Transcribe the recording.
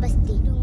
बस्ती।